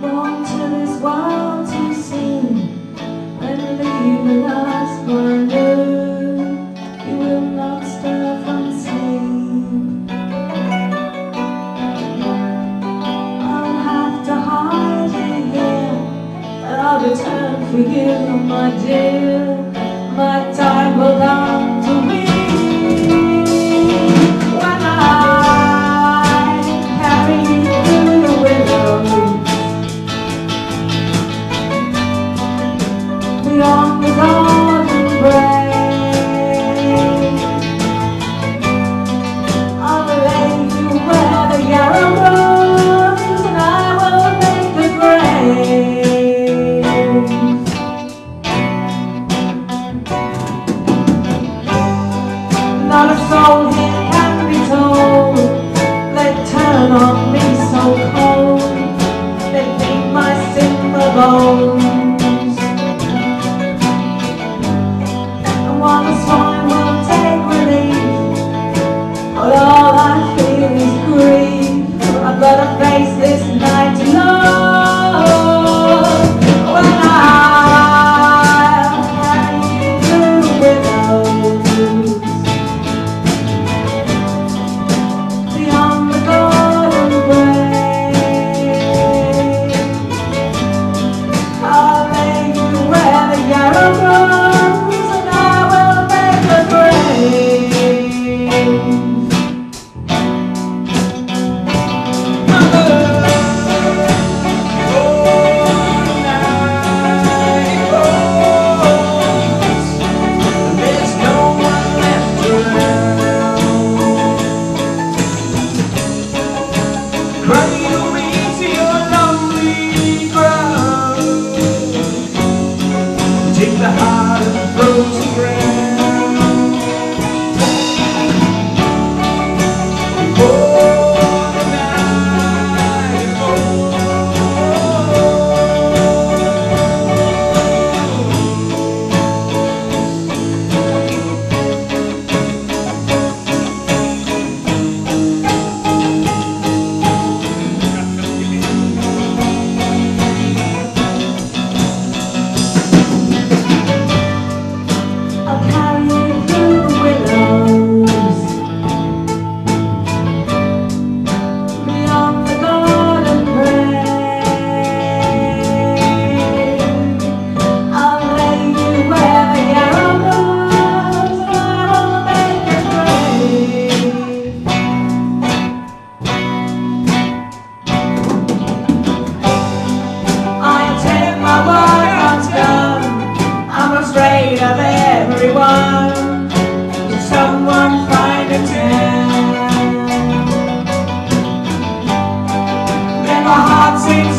Long to this world to see When we leave the last one You will not stir from sleep I'll have to hide it here I'll return for you, my dear. My time will last soul here can be told. They turn on Right afraid of everyone. Did someone find a tune? Then my heart sings.